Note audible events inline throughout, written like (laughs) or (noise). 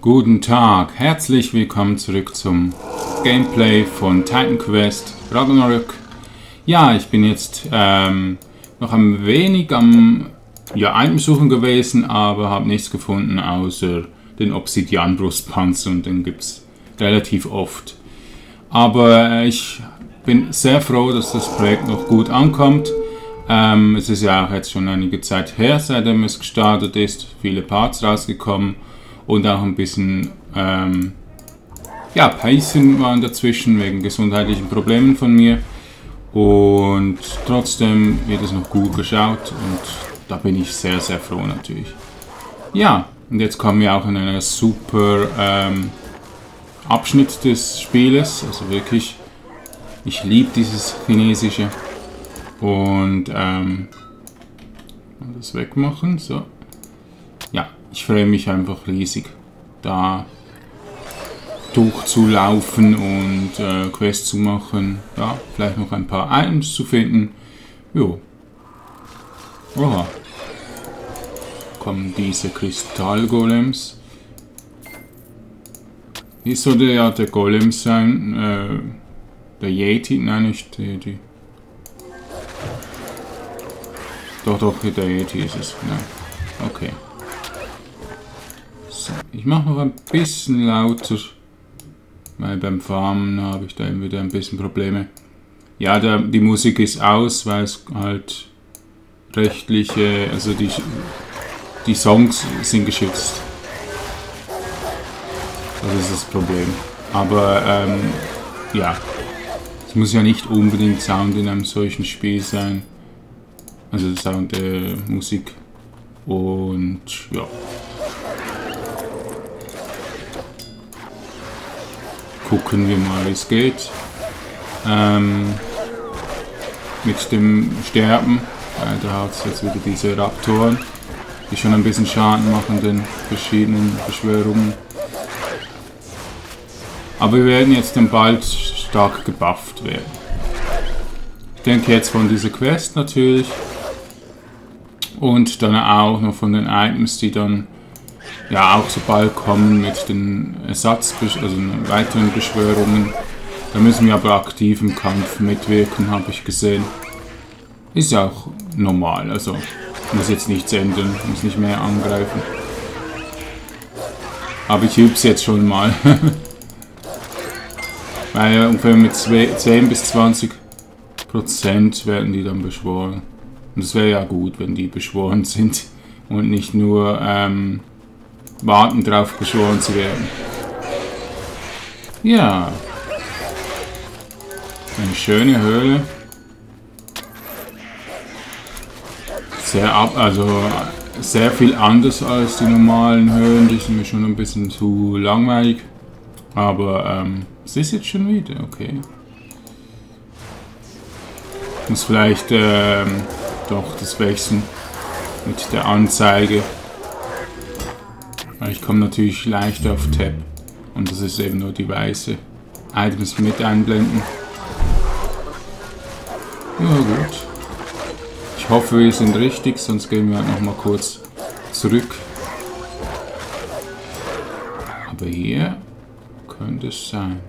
Guten Tag, herzlich willkommen zurück zum Gameplay von Titan Quest Ragnarök. Ja, ich bin jetzt ähm, noch ein wenig am ja, suchen gewesen, aber habe nichts gefunden außer den Obsidian-Brustpanzer und den gibt es relativ oft. Aber äh, ich bin sehr froh, dass das Projekt noch gut ankommt. Ähm, es ist ja auch jetzt schon einige Zeit her, seitdem es gestartet ist, viele Parts rausgekommen und auch ein bisschen ähm, ja, Pacing waren dazwischen wegen gesundheitlichen Problemen von mir. Und trotzdem wird es noch gut geschaut und da bin ich sehr, sehr froh natürlich. Ja, und jetzt kommen wir auch in einen super ähm, Abschnitt des Spieles. Also wirklich, ich liebe dieses Chinesische. Und ähm, das wegmachen, so ich freue mich einfach riesig, da durchzulaufen und äh, Quests zu machen. Ja, vielleicht noch ein paar Items zu finden. Jo. Oha. Kommen diese Kristallgolems. Hier sollte ja der Golem sein. Äh, der Yeti, nein, nicht die, die. Doch, doch, der Yeti ist es. Nein. Okay. Ich mache noch ein bisschen lauter, weil beim Farmen habe ich da immer wieder ein bisschen Probleme. Ja, der, die Musik ist aus, weil es halt rechtliche, also die, die Songs sind geschützt. Das ist das Problem. Aber ähm, ja, es muss ja nicht unbedingt Sound in einem solchen Spiel sein. Also Sound äh, Musik. Und ja. Gucken wir mal, wie es geht. Ähm, mit dem Sterben, äh, da hat es jetzt wieder diese Raptoren, die schon ein bisschen Schaden machen den verschiedenen Beschwörungen. Aber wir werden jetzt dann bald stark gebufft werden. Ich denke jetzt von dieser Quest natürlich. Und dann auch noch von den Items, die dann ja auch sobald kommen mit den Ersatz, also weiteren Beschwörungen. Da müssen wir aber aktiv im Kampf mitwirken, habe ich gesehen. Ist ja auch normal, also muss jetzt nichts ändern, muss nicht mehr angreifen. Aber ich übe es jetzt schon mal. (laughs) Weil ungefähr mit 10 bis 20 Prozent werden die dann beschworen. Und es wäre ja gut, wenn die beschworen (laughs) sind und nicht nur ähm, warten darauf beschworen zu werden. Ja. Eine schöne Höhle. Sehr ab, also sehr viel anders als die normalen Höhlen. Die sind mir schon ein bisschen zu langweilig. Aber ähm, es ist jetzt schon wieder, okay. Muss vielleicht ähm, doch das wechseln mit der Anzeige. Ich komme natürlich leicht auf Tab. Und das ist eben nur die weiße. Items mit einblenden. Ja gut. Ich hoffe wir sind richtig, sonst gehen wir halt nochmal kurz zurück. Aber hier könnte es sein.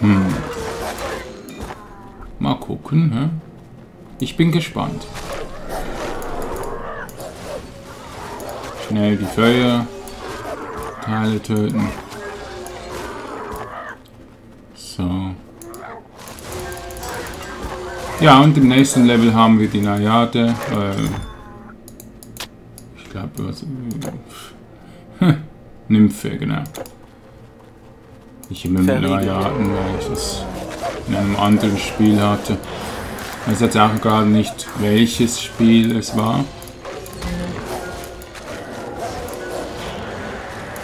Hm. Mal gucken, hä? Ich bin gespannt. Schnell die Feuer. Teile töten. So. Ja, und im nächsten Level haben wir die Najade. Äh, ich glaube, was. Äh, (laughs) Nymphe, genau. Ich immer mit Najaden, weil ich das in einem anderen Spiel hatte. Ich weiß jetzt auch gerade nicht, welches Spiel es war.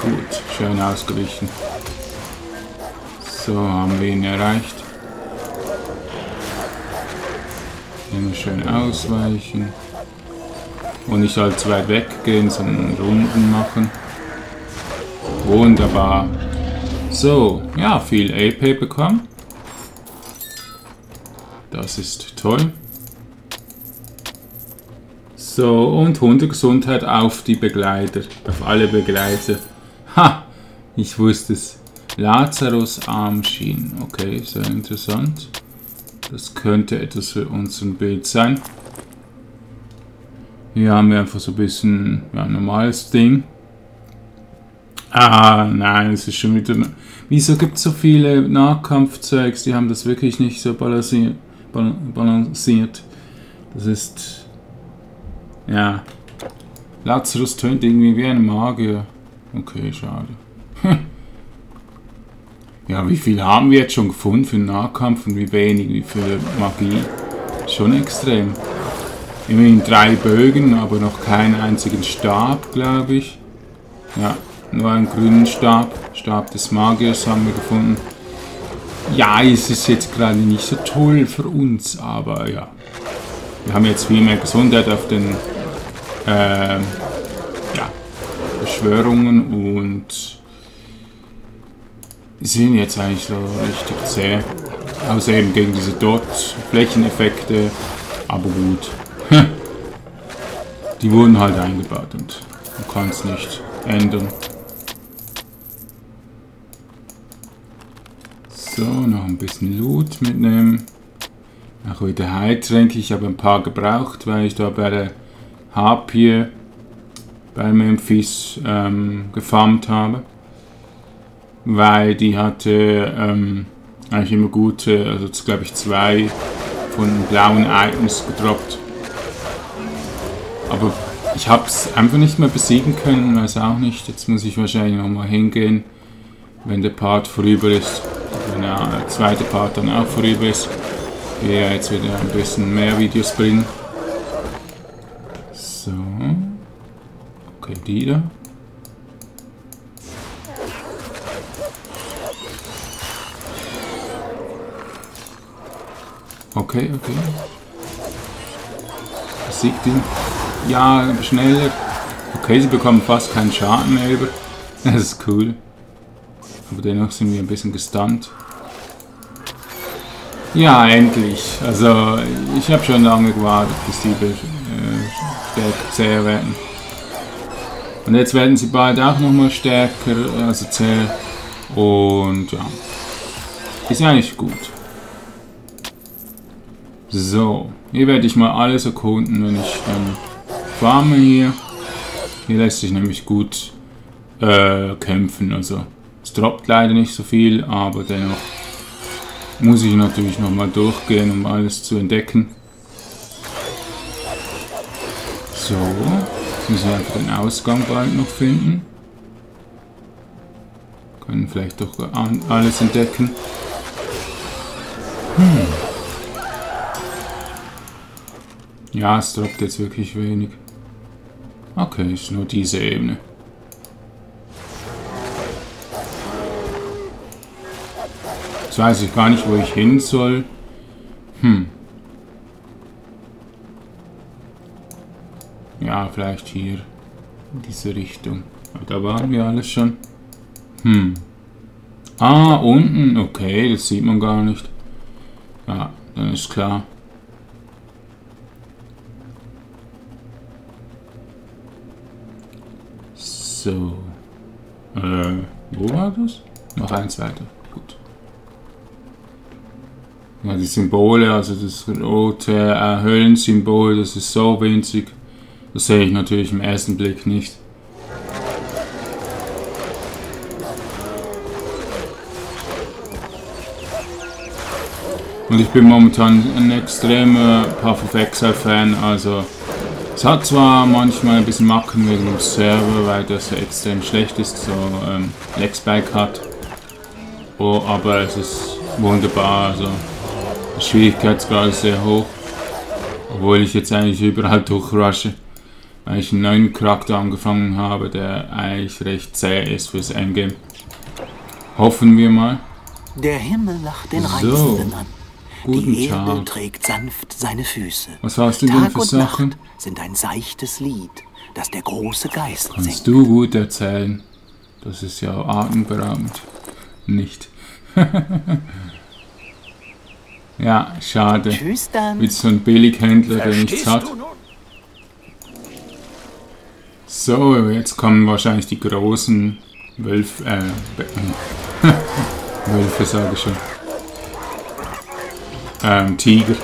Gut, schön ausgewichen. So, haben wir ihn erreicht. Immer schön ausweichen. Und nicht allzu weit weggehen, sondern Runden machen. Wunderbar. So, ja, viel AP bekommen. Das ist toll. So, und Hundegesundheit auf die Begleiter, auf alle Begleiter. Ha! Ich wusste es. Lazarus Armschienen. Okay, sehr interessant. Das könnte etwas für unseren Bild sein. Hier haben wir einfach so ein bisschen ja, normales Ding. Ah, nein, es ist schon wieder... Wieso gibt es so viele Nahkampfzeugs? Die haben das wirklich nicht so balanciert. Das ist... Ja. Lazarus tönt irgendwie wie ein Magier. Okay, schade. (laughs) ja, wie viel haben wir jetzt schon gefunden für Nahkampf und wie wenig wie für Magie? Schon extrem. Immerhin drei Bögen, aber noch keinen einzigen Stab, glaube ich. Ja, nur einen grünen Stab. Stab des Magiers haben wir gefunden. Ja, es ist jetzt gerade nicht so toll für uns, aber ja. Wir haben jetzt viel mehr Gesundheit auf den äh, ja, Beschwörungen und sind jetzt eigentlich so richtig zäh. Außer eben gegen diese Dot-Flächeneffekte. Aber gut. Die wurden halt eingebaut und man kann es nicht ändern. So, noch ein bisschen Loot mitnehmen. Auch wieder Heiltränke. Ich habe ein paar gebraucht, weil ich da bei der Harpie bei Memphis ähm, gefarmt habe. Weil die hatte ähm, eigentlich immer gute, also glaube ich zwei von blauen Items gedroppt. Aber ich habe es einfach nicht mehr besiegen können, weiß auch nicht. Jetzt muss ich wahrscheinlich nochmal hingehen, wenn der Part vorüber ist. Wenn der zweite Part dann auch vorüber ist. Wir ja jetzt wieder ein bisschen mehr Videos bringen. So. Okay, die da. Okay, okay. Besiegt ihn. Ja, schneller. Okay, sie bekommen fast keinen Schaden mehr über. (laughs) Das ist cool. Aber dennoch sind wir ein bisschen gestunt. Ja, endlich. Also, ich habe schon lange gewartet, bis die äh, stärker zäh werden. Und jetzt werden sie bald auch nochmal stärker, also zäh. Und ja, ist ja eigentlich gut. So, hier werde ich mal alles erkunden, wenn ich ähm, farme hier. Hier lässt sich nämlich gut äh, kämpfen. Also droppt leider nicht so viel, aber dennoch muss ich natürlich nochmal durchgehen, um alles zu entdecken. So, jetzt müssen wir einfach den Ausgang bald noch finden. Können vielleicht doch alles entdecken. Hm. Ja, es droppt jetzt wirklich wenig. Okay, ist nur diese Ebene. Jetzt weiß ich gar nicht, wo ich hin soll. Hm. Ja, vielleicht hier. In diese Richtung. Da waren wir alles schon. Hm. Ah, unten. Okay, das sieht man gar nicht. Ja, dann ist klar. So. Äh, wo war das? Noch eins weiter. Ja, die Symbole, also das rote äh, Höllensymbol, das ist so winzig. Das sehe ich natürlich im ersten Blick nicht. Und ich bin momentan ein extremer Path of Exile Fan, also es hat zwar manchmal ein bisschen Macken wegen dem Server, weil das ja extrem schlecht ist, so ähm, Lexback hat. Oh, aber es ist wunderbar, also der Schwierigkeitsgrad ist sehr hoch. Obwohl ich jetzt eigentlich überall (laughs) durchrushe, weil ich einen neuen Charakter angefangen habe, der eigentlich recht zäh ist fürs Endgame. Hoffen wir mal. Der Himmel lacht den so. Reisenden an. Guten Die Erde Tag. trägt sanft seine Füße. Was hast du Tag denn für Sachen? Nacht sind ein seichtes Lied, das der große Geist Kannst singt. du gut erzählen. Das ist ja atemberaubend. Nicht. (laughs) ja, schade. Tschüss dann. Mit so ein Billighändler, der nichts hat. So, jetzt kommen wahrscheinlich die großen Wölfe, äh, (laughs) Wölfe sage ich schon. Ähm, Tiger.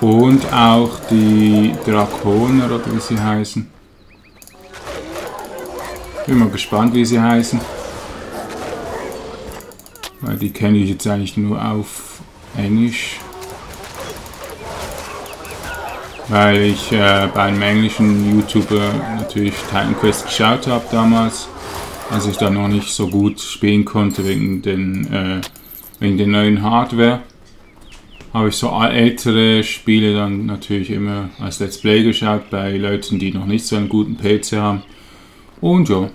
Und auch die Drakoner oder wie sie heißen. Bin mal gespannt, wie sie heißen. Weil die kenne ich jetzt eigentlich nur auf Englisch. Weil ich äh, bei einem englischen YouTuber natürlich Titan Quest geschaut habe damals, als ich da noch nicht so gut spielen konnte wegen den, äh, wegen der neuen Hardware habe ich so ältere Spiele dann natürlich immer als Let's Play geschaut bei Leuten, die noch nicht so einen guten PC haben. Und ja.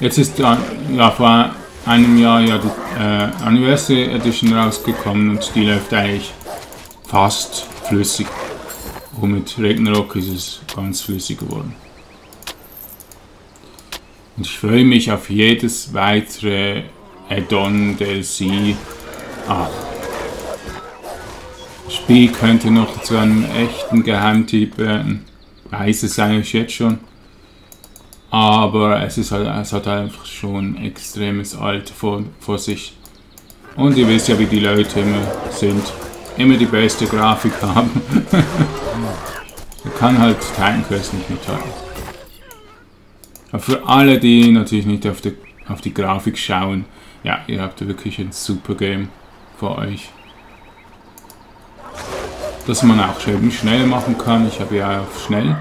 Jetzt ist dann, ja, vor einem Jahr ja die äh, Anniversary Edition rausgekommen und die läuft eigentlich fast flüssig. Und mit Ragnarok ist es ganz flüssig geworden. Und ich freue mich auf jedes weitere Add-on DLC. Ah, Spiel könnte noch zu einem echten Geheimtipp werden. Weiß es eigentlich jetzt schon. Aber es, ist halt, es hat einfach schon extremes Alter vor, vor sich. Und ihr wisst ja, wie die Leute immer sind. Immer die beste Grafik haben. (laughs) da kann halt Titan Quest nicht mithalten. Aber für alle, die natürlich nicht auf die, auf die Grafik schauen, ja, ihr habt wirklich ein super Game vor euch dass man auch schön schnell machen kann. Ich habe ja auf schnell.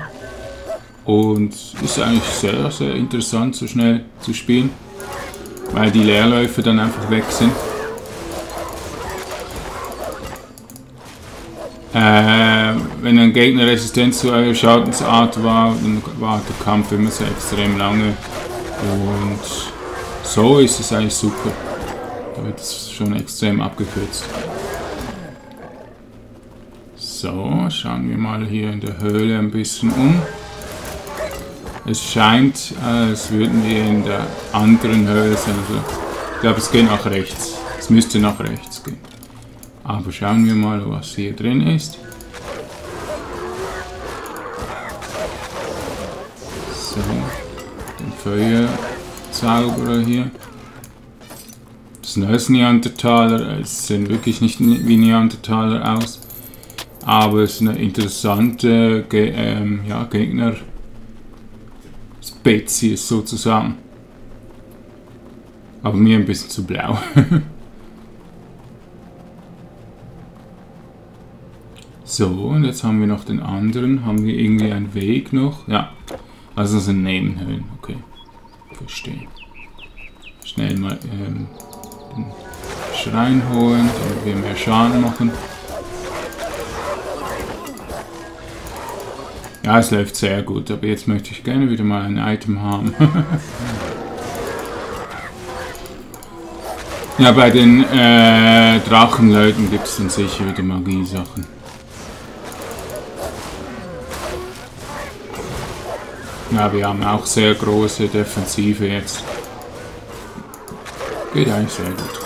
Und ist eigentlich sehr, sehr interessant, so schnell zu spielen, weil die Leerläufe dann einfach weg sind. Äh, wenn ein Gegner resistent zu eurer Schadensart war, dann war der Kampf immer sehr extrem lange. Und so ist es eigentlich super. Da wird es schon extrem abgekürzt. So, schauen wir mal hier in der Höhle ein bisschen um. Es scheint, als würden wir in der anderen Höhle sein. Also, ich glaube, es geht nach rechts. Es müsste nach rechts gehen. Aber schauen wir mal, was hier drin ist. So, den Feuerzauberer hier. Das alles Neandertaler. Es sehen wirklich nicht wie Neandertaler aus. Aber es ist eine interessante Ge ähm, ja, Gegner Spezies sozusagen. Aber mir ein bisschen zu blau. (laughs) so, und jetzt haben wir noch den anderen. Haben wir irgendwie einen Weg noch? Ja. Also das sind Nebenhöhlen. Okay. Verstehe. Schnell mal ähm, den Schrein holen, damit wir mehr Schaden machen. Ja, es läuft sehr gut, aber jetzt möchte ich gerne wieder mal ein Item haben. (laughs) ja, bei den äh, Drachenleuten gibt es dann sicher wieder Magie-Sachen. Ja, wir haben auch sehr große Defensive jetzt. Geht eigentlich sehr gut.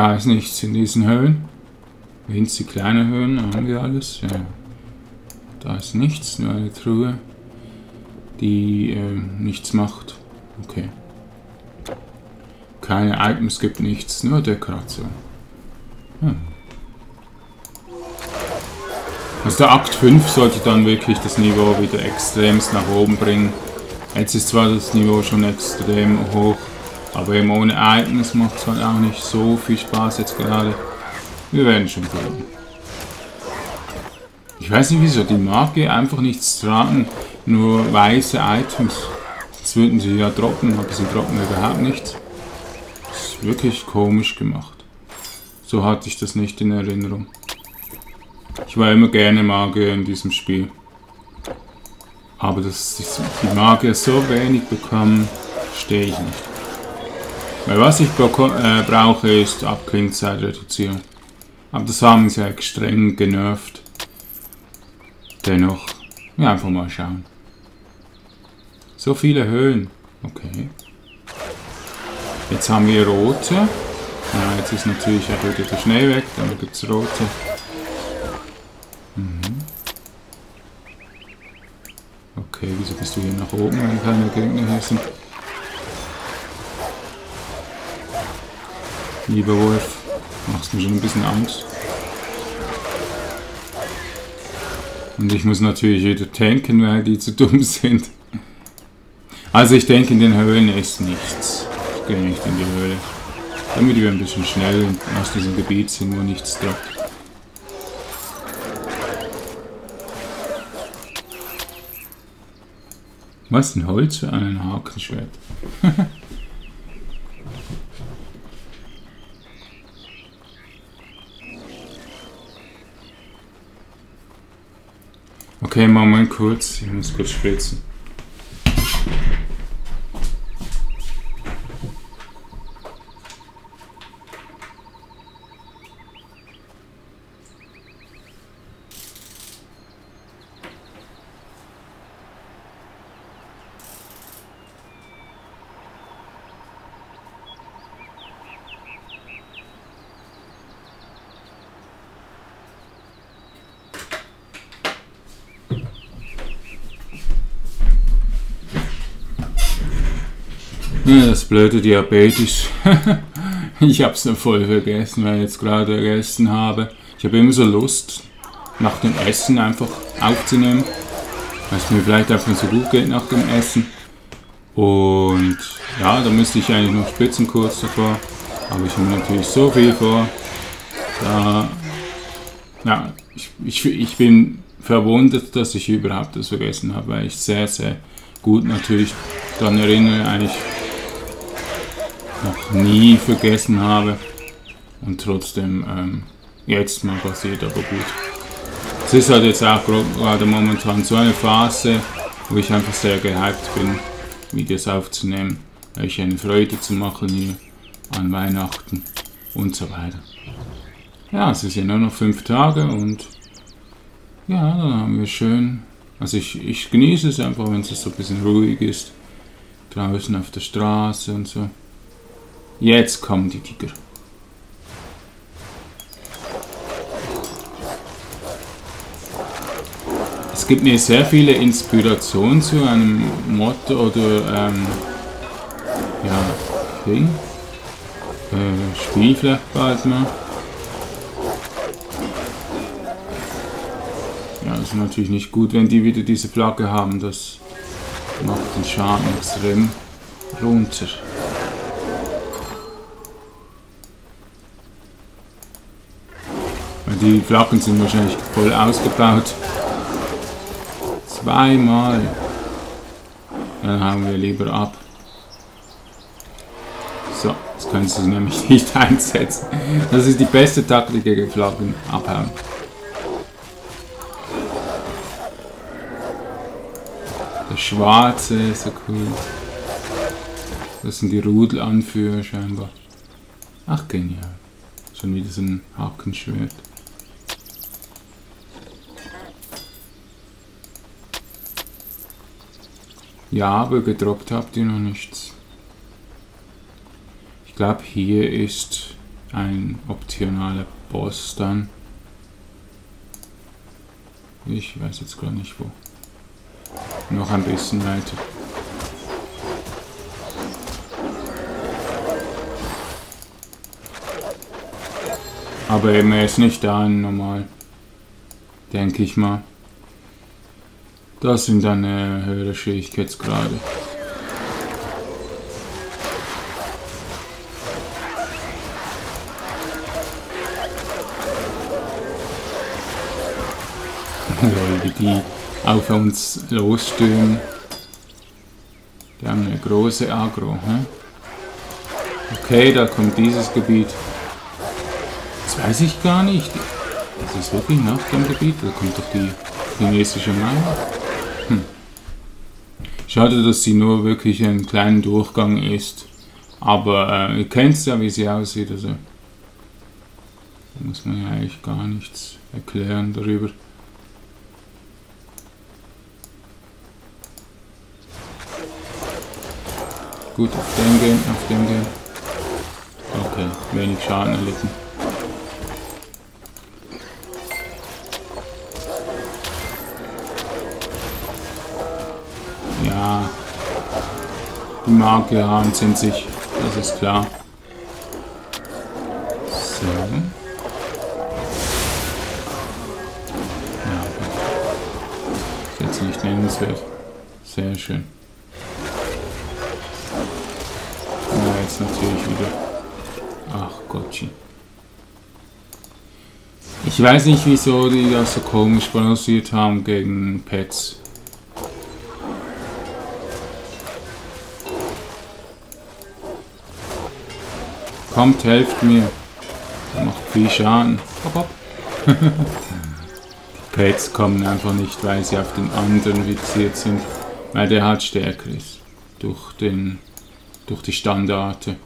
Ja, ist nichts in diesen Höhen. Winzig kleine Höhen haben wir alles. Ja. Da ist nichts, nur eine Truhe, die äh, nichts macht. Okay. Keine Items gibt nichts, nur Dekoration. Hm. Also der Akt 5 sollte dann wirklich das Niveau wieder extremst nach oben bringen. Jetzt ist zwar das Niveau schon extrem hoch, aber eben ohne Ereignis macht es halt auch nicht so viel Spaß jetzt gerade. Wir werden schon sehen. Ich weiß nicht wieso, die Marke einfach nichts tragen, nur weiße Items. Jetzt würden sie ja droppen, aber sie droppen überhaupt nichts. Das ist wirklich komisch gemacht. So hatte ich das nicht in Erinnerung. Ich war immer gerne Magier in diesem Spiel. Aber dass die Magier so wenig bekommen, stehe ich nicht. Weil was ich äh, brauche, ist Abklingzeitreduzierung. Aber das haben sie extrem genervt. Dennoch, ja, einfach mal schauen. So viele Höhen. Okay. Jetzt haben wir rote. Ja, jetzt ist natürlich auch wieder der Schnee weg, dann gibt es rote. Mhm. Okay, wieso bist du hier nach oben, wenn keine Gegner hier sind? Lieber Wolf, machst mir schon ein bisschen Angst. Und ich muss natürlich wieder tanken, weil die zu dumm sind. Also ich denke, in den Höhlen ist nichts. Ich gehe nicht in die Höhle. Damit wir ein bisschen schnell aus diesem Gebiet sind, wo nichts droppt. Was ein Holz für einen Hakenschwert? (laughs) okay, Moment kurz. Ich muss kurz spritzen. Das blöde Diabetes. (laughs) ich hab's dann voll vergessen, weil ich jetzt gerade gegessen habe. Ich habe immer so Lust, nach dem Essen einfach aufzunehmen. Weil es mir vielleicht einfach so gut geht nach dem Essen. Und ja, da müsste ich eigentlich noch spitzen kurz davor. Aber ich habe natürlich so viel vor. Da, ja, ich, ich, ich bin verwundert, dass ich überhaupt das vergessen habe, weil ich sehr, sehr gut natürlich daran erinnere, eigentlich noch nie vergessen habe. Und trotzdem ähm, jetzt mal passiert, aber gut. Es ist halt jetzt auch gerade momentan so eine Phase, wo ich einfach sehr gehypt bin, Videos aufzunehmen, euch eine Freude zu machen hier an Weihnachten und so weiter. Ja, es ist ja nur noch fünf Tage und ja, dann haben wir schön. Also ich, ich genieße es einfach, wenn es so ein bisschen ruhig ist. Draußen auf der Straße und so. Jetzt kommen die Tiger. Es gibt mir sehr viele Inspirationen zu einem Mod oder ähm, ja, Ding. Äh, Spiel vielleicht bald mal. Ja, ist natürlich nicht gut, wenn die wieder diese Flagge haben. Das macht den Schaden extrem runter. Die Flaggen sind wahrscheinlich voll ausgebaut. Zweimal. Dann hauen wir lieber ab. So, jetzt können sie nämlich (laughs) nicht einsetzen. Das ist die beste Taktik gegen Flaggen. Abhauen. Der Schwarze ist so cool. Das sind die Rudelanführer scheinbar. Ach, genial. Schon wieder so ein Hakenschwert. Ja, aber gedroppt habt ihr noch nichts. Ich glaube, hier ist ein optionaler Boss dann. Ich weiß jetzt gar nicht wo. Noch ein bisschen weiter. Aber eben er ist nicht da normal. Denke ich mal. Das sind dann höhere Schwierigkeitsgrade. (laughs) wie die auf uns losstürmen. Die haben eine große Agro. Hm? Okay, da kommt dieses Gebiet. Das weiß ich gar nicht. Ist das wirklich nach dem Gebiet? Da kommt doch die chinesische Mauer. Schade, dass sie nur wirklich einen kleinen Durchgang ist. Aber äh, ihr kennt ja, wie sie aussieht. Also, da muss man ja eigentlich gar nichts erklären darüber. gut, auf den gehen, auf den gehen. Okay, wenig Schaden erlitten. Marke haben sind sich, das ist klar. So. Ja, ist jetzt nicht nennenswert. Sehr schön. Ja, jetzt natürlich wieder. Ach Gottchen. Ich weiß nicht, wieso die das so komisch balanciert haben gegen Pets. Kommt, helft mir. Der macht viel Schaden. Hopp, hopp. (laughs) Die Pets kommen einfach nicht, weil sie auf den anderen fixiert sind. Weil der halt stärker ist. Durch, den, durch die Standarte.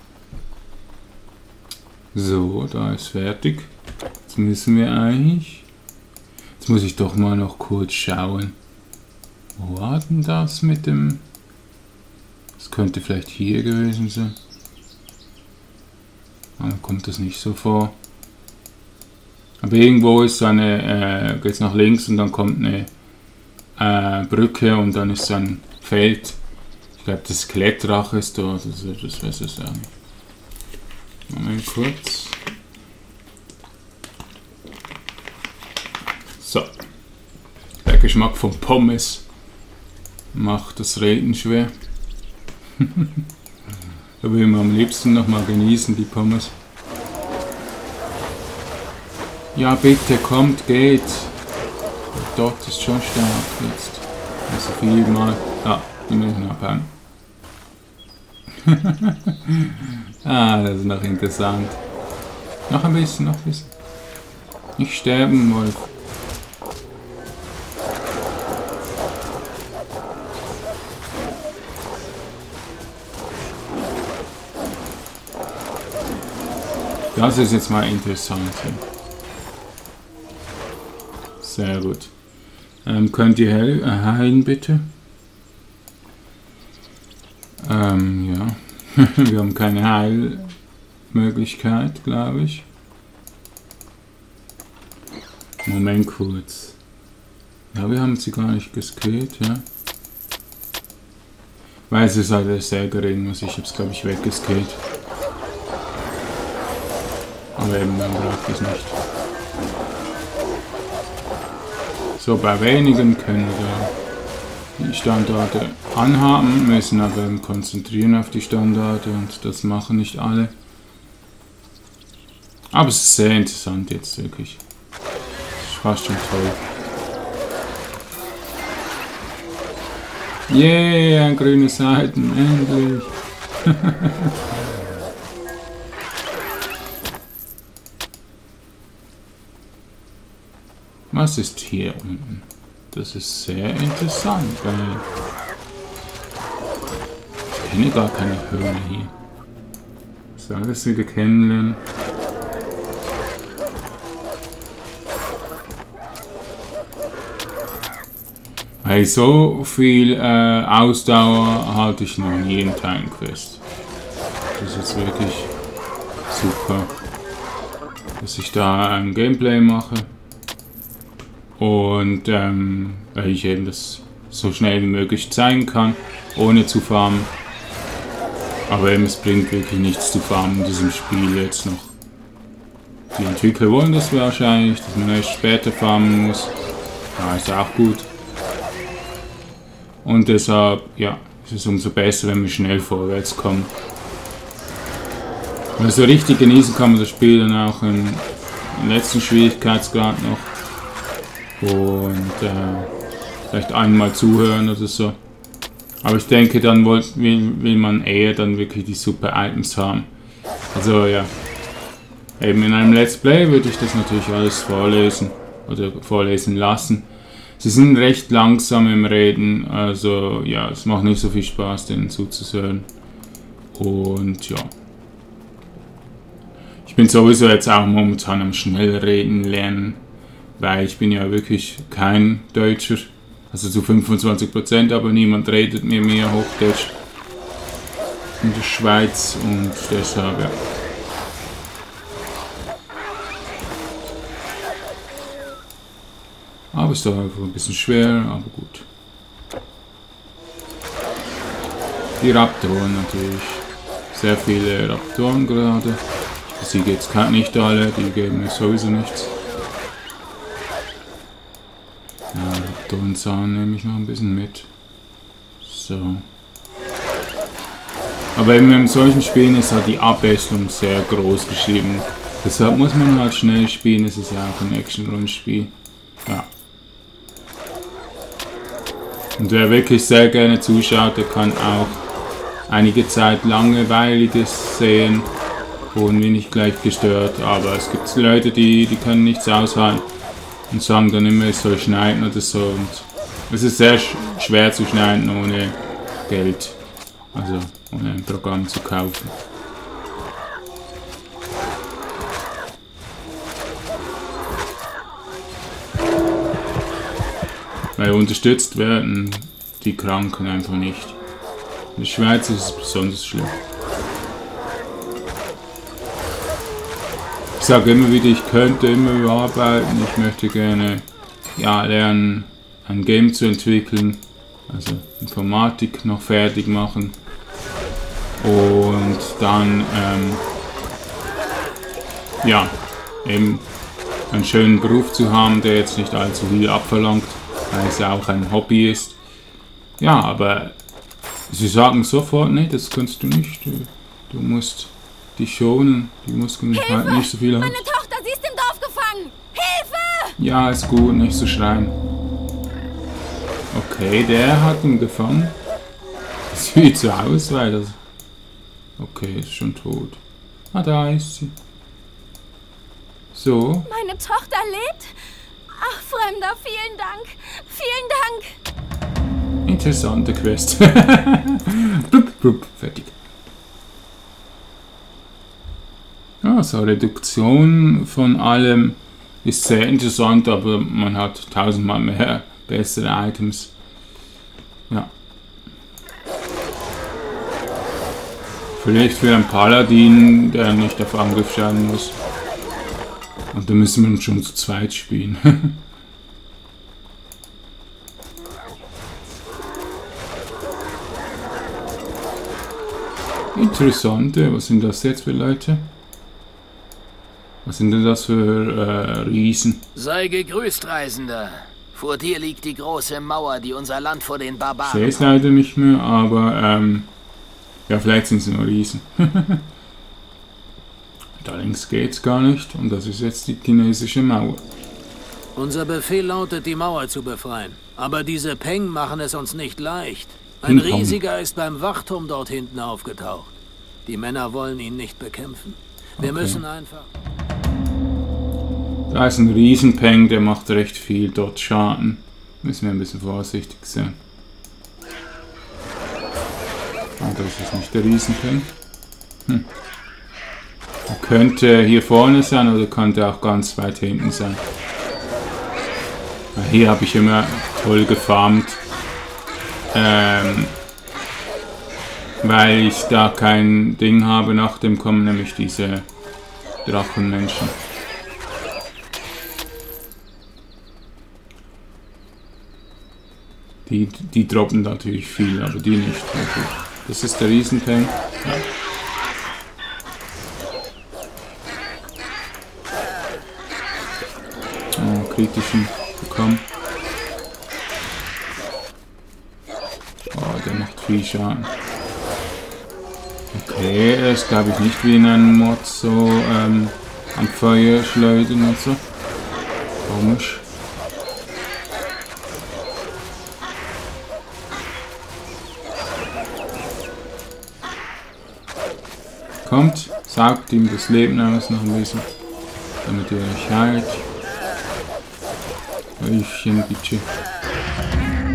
So, da ist fertig. Jetzt müssen wir eigentlich... Jetzt muss ich doch mal noch kurz schauen. Wo war denn das mit dem... Das könnte vielleicht hier gewesen sein. Dann kommt das nicht so vor. Aber irgendwo ist so eine, äh, geht es nach links und dann kommt eine äh, Brücke und dann ist so ein Feld. Ich glaube, das Skelettdrache ist da, das, das weiß ich auch nicht. Moment kurz. So. Der Geschmack von Pommes macht das Reden schwer. (laughs) Da will man am liebsten noch mal genießen, die Pommes. Ja, bitte, kommt, geht. Dort ist schon stark jetzt. Also viel mal. Ah, die müssen abhauen. (laughs) ah, das ist noch interessant. Noch ein bisschen, noch ein bisschen. Nicht sterben, Wolf. Das ist jetzt mal interessant. Sehr gut. Ähm, könnt ihr äh, heilen, bitte? Ähm, ja. (laughs) Wir haben keine Heilmöglichkeit, glaube ich. Moment kurz. Ja, wir haben sie gar nicht geskillt, ja. Weil es ist halt sehr gering, was ich es glaube ich weggeskillt. Aber eben braucht es nicht. So, bei wenigen können wir die Standorte anhaben, müssen aber konzentrieren auf die Standorte und das machen nicht alle. Aber es ist sehr interessant jetzt wirklich. Ist fast schon toll. Yeah, grüne Seiten, endlich. (laughs) Was ist hier unten? Das ist sehr interessant, weil ich kenne gar keine Höhle hier. So, alles wieder kennenlernen. Weil so viel äh, Ausdauer halte ich noch in Time Quest. Das ist wirklich super, dass ich da ein Gameplay mache. Und ähm, weil ich eben das so schnell wie möglich zeigen kann, ohne zu farmen. Aber eben, es bringt wirklich nichts zu farmen in diesem Spiel jetzt noch. Die Entwickler wollen das wahrscheinlich, dass man erst später farmen muss. Ja, ist auch gut. Und deshalb, ja, ist es umso besser, wenn wir schnell vorwärts kommen. Man so richtig genießen kann man das Spiel dann auch im letzten Schwierigkeitsgrad noch und äh, vielleicht einmal zuhören oder so. Aber ich denke, dann will, will man eher dann wirklich die super Items haben. Also ja, eben in einem Let's Play würde ich das natürlich alles vorlesen oder vorlesen lassen. Sie sind recht langsam im Reden, also ja, es macht nicht so viel Spaß, denen zuzuhören. Und ja. Ich bin sowieso jetzt auch momentan am Schnellreden lernen weil ich bin ja wirklich kein Deutscher, also zu 25 Prozent, aber niemand redet mir mehr Hochdeutsch. in der Schweiz und deshalb, ja. Aber ist doch einfach ein bisschen schwer, aber gut. Die Raptoren natürlich. Sehr viele Raptoren gerade. Ich besiege jetzt nicht alle, die geben mir sowieso nichts. Raptorenzahn nehme ich noch ein bisschen mit. So. Aber eben in solchen Spielen ist halt die Abwechslung sehr groß geschrieben. Deshalb muss man halt schnell spielen, es ist ja auch ein Action-Rundspiel. Ja. Und wer wirklich sehr gerne zuschaut, der kann auch einige Zeit Langweiliges sehen und bin nicht gleich gestört. Aber es gibt Leute, die, die können nichts aushalten und sagen dann immer, es soll schneiden oder so. Und es ist sehr sch schwer zu schneiden ohne Geld. Also ohne ein Programm zu kaufen. Weil unterstützt werden die Kranken einfach nicht. In der Schweiz ist es besonders schlimm. Sage immer wieder, ich könnte immer überarbeiten. Ich möchte gerne ja, lernen, ein Game zu entwickeln. Also Informatik noch fertig machen. Und dann ähm, ja, eben einen schönen Beruf zu haben, der jetzt nicht allzu viel abverlangt weil es ja auch ein Hobby ist. Ja, aber sie sagen sofort, nee, das kannst du nicht. Du musst dich schonen, die Muskeln Hilfe! halt nicht so viel haben. Meine Tochter, sie ist im Dorf gefangen! Hilfe! Ja, ist gut, nicht so schreien. Okay, der hat ihn gefangen. (laughs) Das sieht so aus, weil das... Okay, ist schon tot. Ah, da ist sie. So. Meine Tochter lebt? Ach, Fremder, vielen Dank. Vielen Dank. Interessante Quest. (laughs) blub, blub, fertig. Also Reduktion von allem ist sehr interessant, aber man hat tausendmal mehr bessere Items. Ja. Vielleicht für einen Paladin, der nicht auf Angriff schauen muss. Und da müssen wir schon zu zweit spielen. (laughs) Interessante, was sind das jetzt für Leute? Was sind denn das für äh, Riesen? Sei gegrüßt, Reisender. Vor dir liegt die große Mauer, die unser Land vor den Barbaren... Ich sehe es leider nicht mehr, aber ähm, ja, vielleicht sind es nur Riesen. (laughs) Da links geht's gar nicht und das ist jetzt die chinesische Mauer. Unser Befehl lautet, die Mauer zu befreien. Aber diese Peng machen es uns nicht leicht. Ein Hinkommen. riesiger ist beim Wachturm dort hinten aufgetaucht. Die Männer wollen ihn nicht bekämpfen. Wir okay. müssen einfach... Da ist ein Riesenpeng, der macht recht viel dort Schaden. Müssen wir ein bisschen vorsichtig sein. Ah, das ist nicht der Riesenpeng. Hm. Könnte hier vorne sein oder könnte auch ganz weit hinten sein. Hier habe ich immer toll gefarmt. Ähm, weil ich da kein Ding habe. Nach dem kommen nämlich diese Drachenmenschen. Die, die droppen natürlich viel, aber die nicht. Das ist der Riesentank. Ja. kritischen bekommen. Oh, der macht viel Schaden. Okay, ist glaube ich nicht wie in einem Mod so ähm, am Feuer schleudern und so. Komisch. Kommt, saugt ihm das Leben aus noch ein bisschen, damit ihr euch heilt. Häufchen bitte.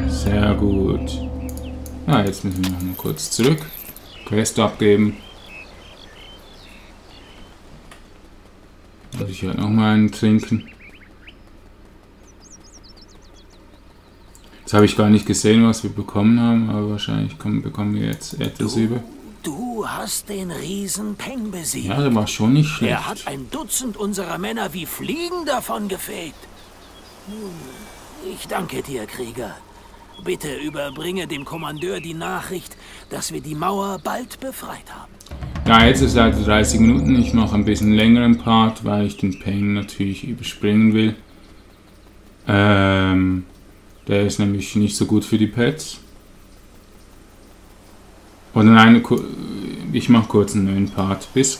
Sehr gut. Ja, jetzt müssen wir noch mal kurz zurück. Quest abgeben. Muss ich halt noch mal einen trinken. Jetzt habe ich gar nicht gesehen, was wir bekommen haben, aber wahrscheinlich kommen, bekommen wir jetzt etwas über. Du hast den Riesen Peng besiegt. Ja, der war schon nicht schlecht. Er hat ein Dutzend unserer Männer wie Fliegen davon gefegt. Ich danke dir, Krieger. Bitte überbringe dem Kommandeur die Nachricht, dass wir die Mauer bald befreit haben. Ja, jetzt ist leider 30 Minuten. Ich mache ein bisschen längeren Part, weil ich den Pain natürlich überspringen will. Ähm, der ist nämlich nicht so gut für die Pets. Oder nein, ich mache kurz einen neuen Part. Bis,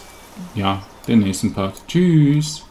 ja, den nächsten Part. Tschüss.